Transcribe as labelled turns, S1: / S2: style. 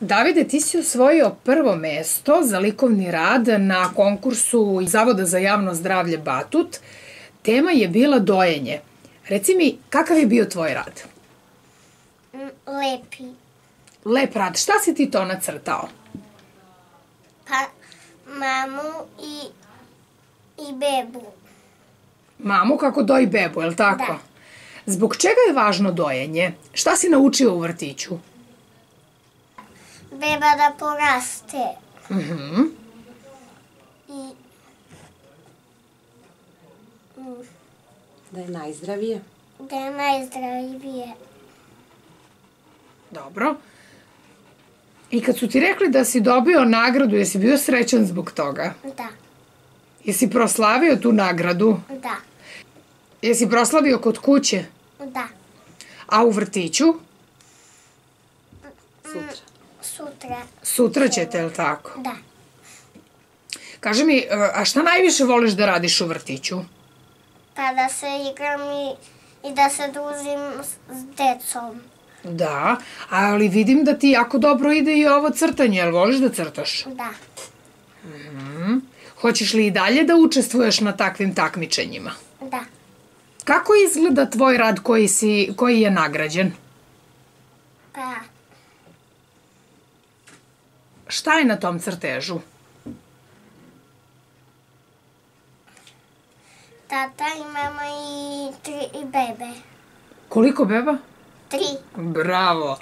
S1: Davide, ti si osvojio prvo mesto za likovni rad na konkursu Zavoda za javno zdravlje Batut. Tema je bila dojenje. Reci mi, kakav je bio tvoj rad?
S2: Mm, Lepi.
S1: Lep rad. Šta si ti to nacrtao?
S2: Pa mamu i, i bebu.
S1: Mamu kako doji bebu, je li tako?
S2: Da.
S1: Zbog čega je važno dojenje? Šta si naučio u vrtiću?
S2: Beba da poraste.
S1: Mhm.
S2: I
S3: Da je najzdravije.
S2: da je najzdravije.
S1: Dobro. I kad su ti rekli da si dobio nagradu, jesi bio srećan zbog toga?
S2: Da,
S1: Jesi proslavio tu nagradu?
S2: da,
S1: Jesi proslavio kod kuće?
S2: da.
S1: A u vrtiću?
S3: Sutra.
S2: Sutra,
S1: Sutra ćete, je li tako?
S2: da.
S1: Kaži mi, e, a šta najviše voliš da radiš u vrtiću?
S2: Pa da se igram i, i da se družim s, s decom.
S1: Da, ali vidim da ti jako dobro ide i ovo crtanje, jel voliš da crtaš?
S2: Da,
S1: Hoćeš li i dalje da učestvuješ na takvim takmičenjima?
S2: da.
S1: Kako izgleda tvoj rad koji, si, koji je nagrađen?
S2: Pa
S1: Šta je na tom crtežu?
S2: tata i mama i tri i bebe.
S1: Koliko beba?
S2: Tri.
S1: Bravo.